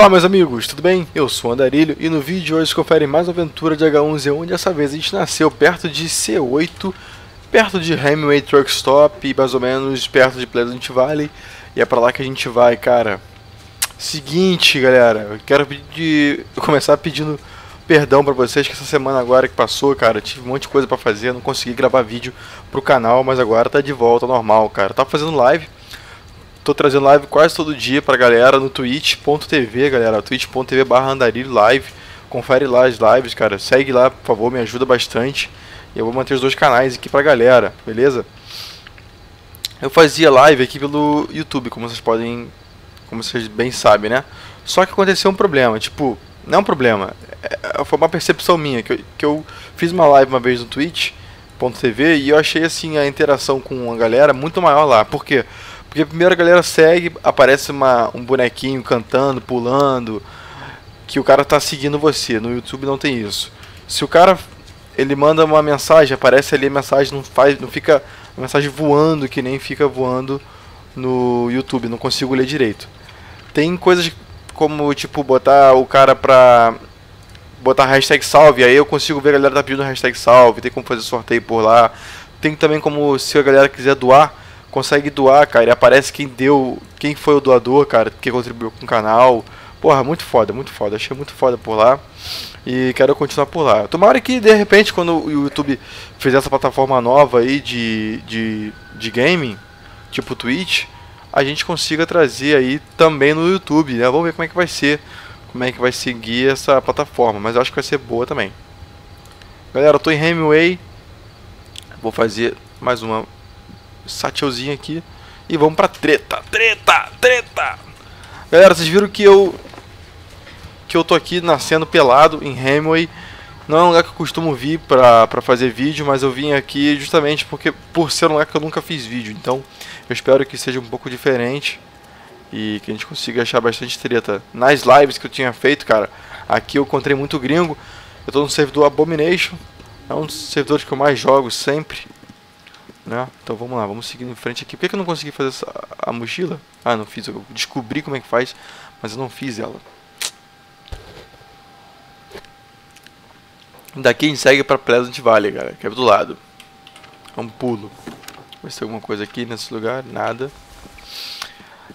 Fala meus amigos, tudo bem? Eu sou o Andarilho e no vídeo de hoje confere mais uma aventura de H1Z1 dessa vez a gente nasceu perto de C8, perto de Hemingway Truck Stop e mais ou menos perto de Pleasant Valley e é pra lá que a gente vai, cara. Seguinte, galera, eu quero pedir, começar pedindo perdão pra vocês que essa semana agora que passou, cara, tive um monte de coisa pra fazer, não consegui gravar vídeo pro canal, mas agora tá de volta normal, cara. tava fazendo live Tô trazendo live quase todo dia pra galera no twitch.tv, galera, twitch.tv barra live. Confere lá as lives, cara. Segue lá, por favor, me ajuda bastante. E eu vou manter os dois canais aqui pra galera, beleza? Eu fazia live aqui pelo YouTube, como vocês podem, como vocês bem sabem, né? Só que aconteceu um problema, tipo, não é um problema, é, foi uma percepção minha, que eu, que eu fiz uma live uma vez no twitch.tv e eu achei assim a interação com a galera muito maior lá. Por quê? Porque porque primeiro a galera segue, aparece uma, um bonequinho cantando, pulando, que o cara tá seguindo você. No YouTube não tem isso. Se o cara ele manda uma mensagem, aparece ali a mensagem, não faz, não fica a mensagem voando que nem fica voando no YouTube, não consigo ler direito. Tem coisas como tipo botar o cara pra botar hashtag salve, aí eu consigo ver a galera tá pedindo hashtag salve, tem como fazer sorteio por lá. Tem também como se a galera quiser doar, consegue doar, cara, e aparece quem deu, quem foi o doador, cara, que contribuiu com o canal. Porra, muito foda, muito foda. Achei muito foda por lá. E quero continuar por lá. Tomara que de repente quando o YouTube fizer essa plataforma nova aí de, de, de gaming, tipo Twitch, a gente consiga trazer aí também no YouTube, né? Vamos ver como é que vai ser, como é que vai seguir essa plataforma, mas eu acho que vai ser boa também. Galera, eu tô em Hemingway. Vou fazer mais uma Satchelzinho aqui. E vamos pra treta, treta, treta. Galera, vocês viram que eu que eu tô aqui nascendo pelado em Hemway. Não é um lugar que eu costumo vir pra, pra fazer vídeo, mas eu vim aqui justamente porque por ser um lugar que eu nunca fiz vídeo. Então eu espero que seja um pouco diferente e que a gente consiga achar bastante treta. Nas lives que eu tinha feito, cara, aqui eu encontrei muito gringo. Eu tô no servidor Abomination, é um dos servidores que eu mais jogo sempre. Né? Então vamos lá, vamos seguir em frente aqui. Por que, eu não consegui fazer essa, a mochila? Ah, não fiz. Eu descobri como é que faz, mas eu não fiz ela. Daqui a gente segue pra Pleasant Valley, cara, que é do lado. É um pulo. Vai ter alguma coisa aqui nesse lugar? Nada.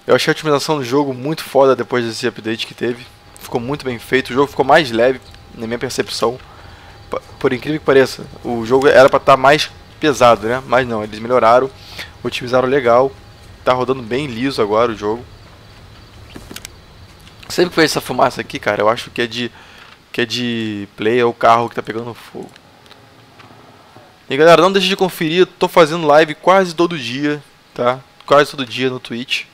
Eu achei a otimização do jogo muito foda depois desse update que teve. Ficou muito bem feito. O jogo ficou mais leve, na minha percepção. Por incrível que pareça, o jogo era para estar tá mais pesado, né? Mas não, eles melhoraram, otimizaram legal. Tá rodando bem liso agora o jogo. Sempre que vejo essa fumaça aqui, cara, eu acho que é de que é de play ou carro que tá pegando fogo. E galera, não deixe de conferir, tô fazendo live quase todo dia, tá? Quase todo dia no Twitch.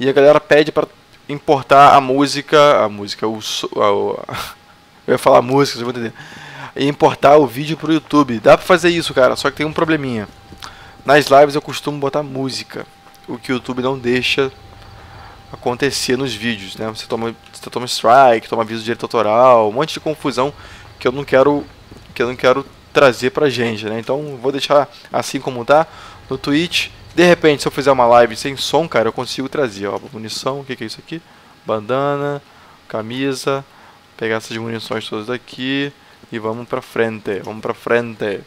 E a galera pede para importar a música, a música, o, a, a, eu ia falar música, vocês vão entender e importar o vídeo para o YouTube. Dá para fazer isso, cara, só que tem um probleminha. Nas lives eu costumo botar música, o que o YouTube não deixa acontecer nos vídeos, né? Você toma, você toma strike, toma aviso de direito autoral, um monte de confusão que eu não quero que eu não quero trazer pra gente, né? Então vou deixar assim como tá no Twitch. De repente, se eu fizer uma live sem som, cara, eu consigo trazer, ó, munição, o que, que é isso aqui? Bandana, camisa, pegar essas munições todas daqui, e vamos pra frente, vamos pra frente.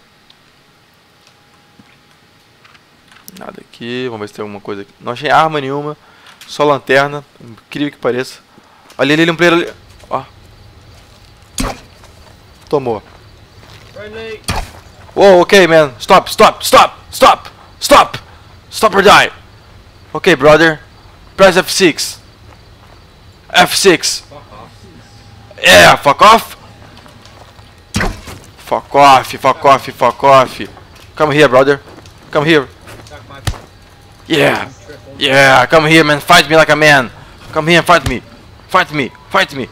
Nada aqui, vamos ver se tem alguma coisa aqui. Não achei arma nenhuma, só lanterna, incrível que pareça. Olha ali, ali um player ali. Ó. Tomou. Whoa, okay, man. Stop, stop, stop, stop, stop. Stop or die. Okay, brother. Press F6. F6. Yeah, fuck off. Fuck off, fuck off, fuck off. Come here, brother. Come here. Yeah. Yeah, come here, man. Fight me like a man. Come here and fight me. Fight me. Fight me.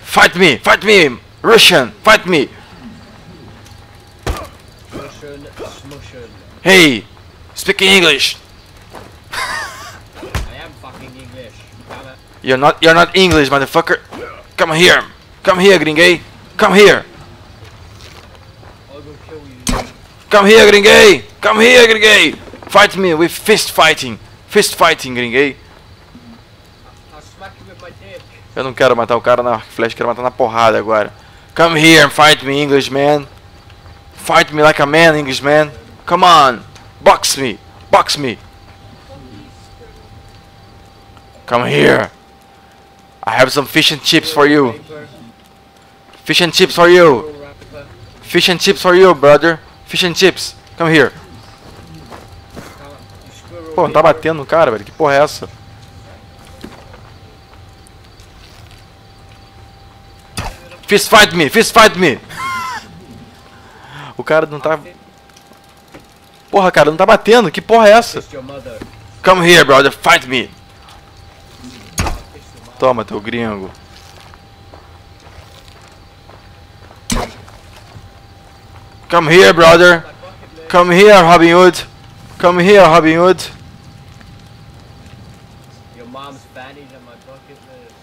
Fight me. Fight me. Russian. Fight me. Hey. Speaking English. I am fucking English. You're not you're not English, motherfucker. Come here. Come here, gringue. Come here. Come here, gringue. Come here, gringue. Fight me with fist fighting. Fist fighting, you Eu não quero matar o cara na flash, quero matar na porrada agora. Come here and fight me, Englishman. Fight me like a man, Englishman. Come on. Box me. Box me. Come here. I have some fish and chips for you. Fish and chips for you. Fish and chips for you, brother. Fish and chips. Come here. Pô, não tá batendo no cara, velho. Que porra é essa? Fist fight me, fist fight me. O cara não tá. Porra, cara, não tá batendo. Que porra é essa? Come here, brother, fight me. Toma, teu gringo. Come here, brother. Come here, Robin Hood. Come here, Robin Hood. Your mom's fannies on my bucket list.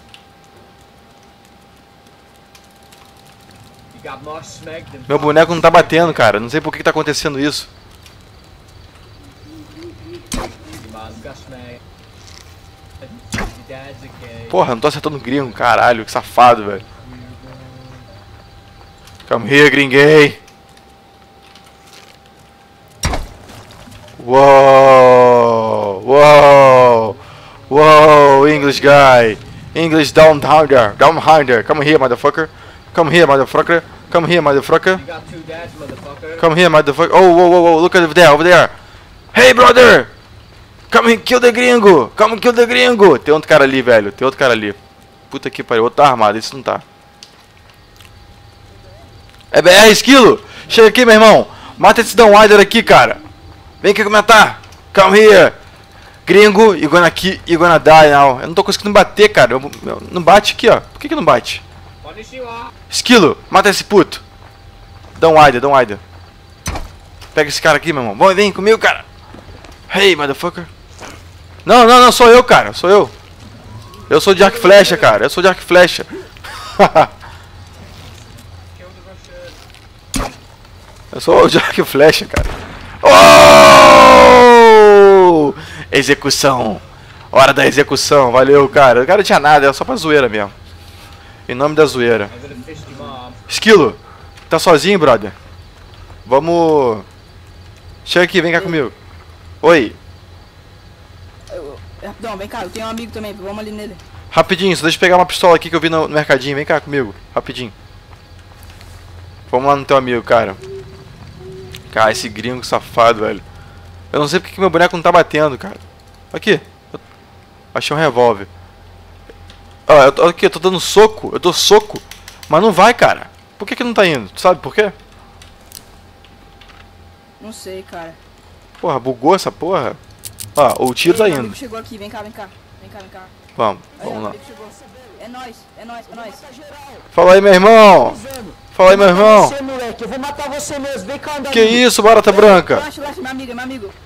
You got more smeg than Meu boneco não tá batendo, cara. Não sei por que, que tá acontecendo isso. Porra, não tô acertando gringo, caralho. Que safado, velho. Come here, gringuei. Whoa, whoa, whoa, English guy. English down under, down under. Come here, motherfucker. Come here, motherfucker. Come here, motherfucker. You got two motherfucker. Come here, motherfucker. Oh, whoa, whoa, whoa. Look over there, over there. Hey, brother. Come and kill the gringo. Come and kill the gringo. Tem outro cara ali, velho. Tem outro cara ali. Puta que pariu. Outro tá armado. Esse não tá. É BR, esquilo. Chega aqui, meu irmão. Mata esse Downwider aqui, cara. Vem aqui comentar. Come here. Gringo, you gonna, ki you gonna die now. Eu não tô conseguindo bater, cara. Eu- eu- não bate aqui, ó. Por que, que não bate? Esquilo, mata esse puto. Dá um wider, dá um wider. Pega esse cara aqui, meu irmão. Vem, vem comigo, cara. Hey, motherfucker. Não, não, não, sou eu, cara. Sou eu. Eu sou de arco e flecha, cara. Eu sou de arco e flecha. Eu sou de arco e flecha, cara. Oh! Execução. Hora da execução. Valeu, cara. O cara não tinha nada, era só pra zoeira mesmo. Em nome da zoeira. Esquilo, tá sozinho, brother? Vamos. Chega aqui, vem cá comigo. Oi, Eu- Rapidão, vem cá, eu tenho um amigo também, vamos ali nele. rapidinho, só deixa eu pegar uma pistola aqui que eu vi no mercadinho. Vem cá comigo, rapidinho. Vamos lá no teu amigo, cara. Cara, esse gringo safado, velho. Eu não sei porque que meu boneco não tá batendo, cara. Aqui. eu- Achei um revólver. Ó, eu tô, aqui, eu tô dando soco. Eu dou soco. Mas não vai, cara. Por que que não tá indo? Tu sabe por quê? Não sei, cara. Porra, bugou essa porra? Ó, o tiro tá Ei, meu indo. chegou aqui, vem cá, vem cá. Vem cá, vem cá. Vamos, Aí, vamos lá. É nóis, é nóis, é nóis. Fala aí, meu irmão. Fala aí, meu irmão. Você, moleque, eu vou matar você mesmo. Vem cá. Que isso, barata branca?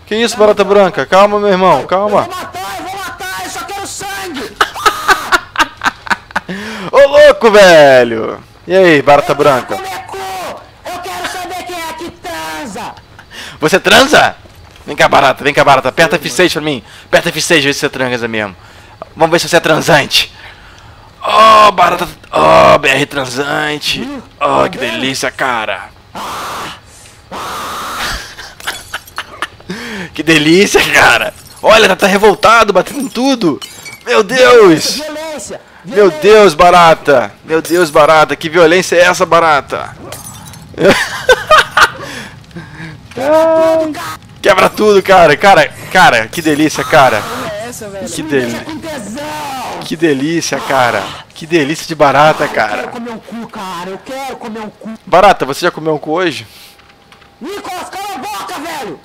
Que isso, barata branca? Calma, meu irmão, Eu calma. vou matar, eu vou matar, eu só quero sangue. Ô, louco, velho. E aí, barata branca? Eu quero saber quem é que transa. Você transa? Vem cá, barata, vem cá, barata. Aperta F6 pra mim. Aperta F6, vê se você transa mesmo. Vamos ver se você é transante. Oh, barata. Oh, BR transante. Oh, que delícia, cara. Que delícia, cara. Olha, tá revoltado, batendo em tudo. Meu Deus. Violência. Meu Deus, barata! Meu Deus, barata! Que violência é essa, barata? Quebra tudo, cara! Cara, cara, que delícia, cara! É. Que, tesão. Que delícia, cara! Que delícia de barata, Eu quero cara! comer um cu, cara. Eu quero comer um cu. Barata, você já comeu um cu hoje? Nicolas, cala a boca, velho.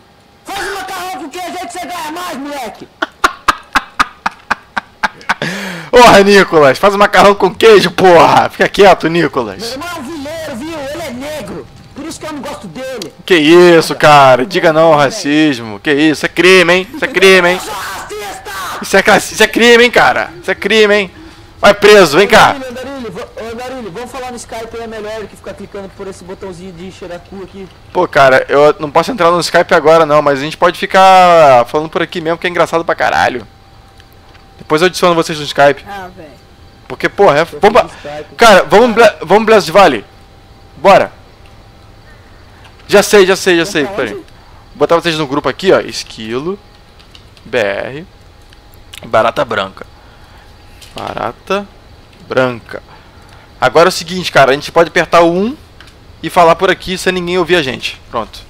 Faz um macarrão com queijo aí que você ganha mais, moleque. Porra, Nicolas! Faz um macarrão com queijo, porra! Fica quieto, Meu Nicolas! irmão é um vileiro, viu? Ele é negro. Por isso que eu não gosto dele. Que isso, cara! Diga não ao racismo! Que isso? É crime, hein? Isso é crime, hein? Isso é, isso é crime, hein, cara? Isso é crime, hein? Vai preso, vem cá! Andarilho, vamos falar no Skype aí é melhor que ficar clicando por esse botãozinho de cheirar cu aqui. Pô, cara, eu não posso entrar no Skype agora não, mas a gente pode ficar falando por aqui mesmo, que é engraçado pra caralho. Depois eu adiciono vocês no Skype. Ah, velho. Porque, porra, é... Vamos, cara, vamos, ble- vamos Blast Valley. Bora. Já sei, já sei, já sei. Pera? Vou botar vocês no grupo aqui, ó. Esquilo. BR. Barata branca. Barata branca. Agora é o seguinte, cara. A gente pode apertar o 1 e falar por aqui sem ninguém ouvir a gente. Pronto.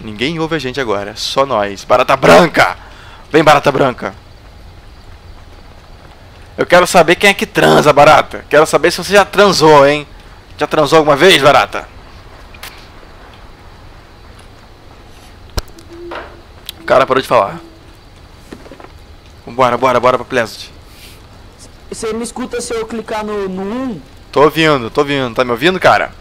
Ninguém ouve a gente agora. Só nós. Barata branca. Vem, barata branca. Eu quero saber quem é que transa, barata. Quero saber se você já transou, hein? Já transou alguma vez, barata? O cara parou de falar. Bora, bora, bora pra Pleasant. Você me escuta se eu clicar no, no 1? Tô ouvindo, tô ouvindo. Tá me ouvindo, cara?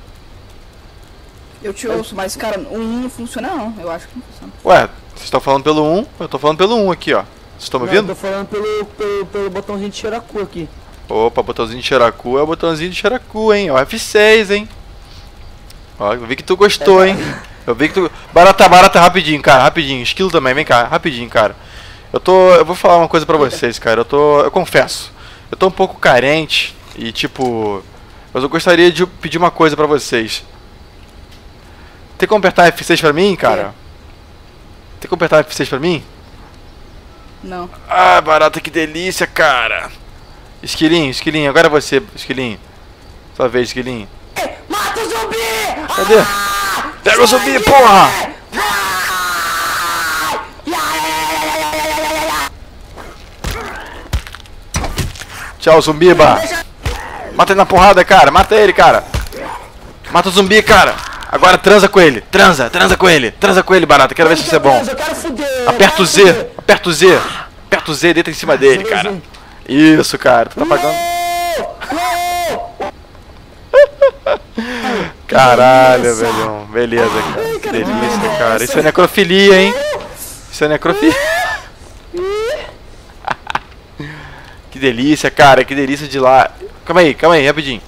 Eu te ouço, mas cara, o 1 não funciona não. Eu acho que não funciona. Ué, vocês estão falando pelo 1? Eu tô falando pelo 1 aqui, ó. Vocês estão me Não, eu ouvindo? tô falando pelo, pelo, pelo botãozinho de xeracu aqui. Opa, botãozinho de xeracu é o botãozinho de xeracu, hein? Ó, F6, hein? Ó, eu vi que tu gostou, hein? Eu vi que tu. Barata, barata, rapidinho, cara, rapidinho. Esquilo também, vem cá, rapidinho, cara. Eu tô. Eu vou falar uma coisa pra vocês, cara. Eu tô. Eu confesso. Eu tô um pouco carente e, tipo. Mas eu gostaria de pedir uma coisa pra vocês. Tem como apertar F6 pra mim, cara? Tem como apertar F6 pra mim? Não. Ah, barata, que delícia, cara. Esquilinho, esquilinho, agora é você, esquilinho. Sua vez, esquilinho. Mata o zumbi! Cadê? Pega o zumbi, porra! Tchau, zumbiba. Mata ele na porrada, cara. Mata ele, cara. Mata o zumbi, cara. Agora transa com ele. Transa, transa com ele. Transa com ele, barata. Quero ver se você é bom. Aperta o Z. Aperta o Z. Aperta o Z, deita em cima dele, cara. Isso, cara. Tá pagando. Caralho, velhão. Beleza, cara. Que delícia, cara. Isso é necrofilia, hein? Isso é necrofilia. Que delícia, cara. Que delícia de lá. Calma aí, calma aí, rapidinho.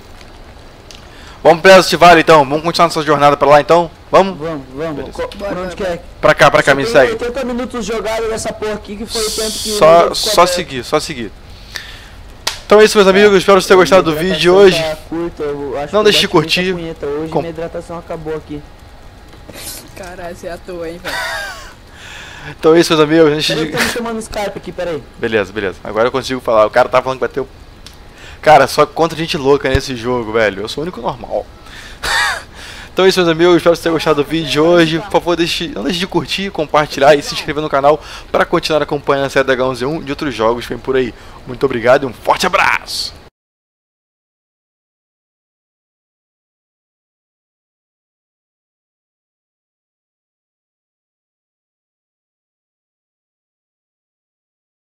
Vamos pra Pleasant Valley, então. Vamos continuar nossa jornada pra lá, então? Vamos? Vamos, vamos. Co- Por onde que é? Pra cá, pra cá, me segue. 80 minutos jogados nessa porra aqui que foi o tempo que. Só, só seguir, só seguir. Então é isso, meus amigos. Espero que vocês tenham gostado do vídeo de hoje. tá curta, eu acho Não que deixe de curtir. Hoje Com- minha hidratação acabou aqui. Caralho, você é à toa, hein, velho. Então é isso, meus amigos. Peraí de... que tá me chamando no Skype aqui, peraí. Beleza, beleza. Agora eu consigo falar. O cara tá falando que bateu. Cara, só contra gente louca nesse jogo, velho. Eu sou o único normal. então é isso, meus amigos. Espero que vocês tenham gostado do vídeo de hoje. Por favor, deixe... não deixe de curtir, compartilhar e se inscrever no canal para continuar acompanhando a série da H11 e de outros jogos que vem por aí. Muito obrigado e um forte abraço!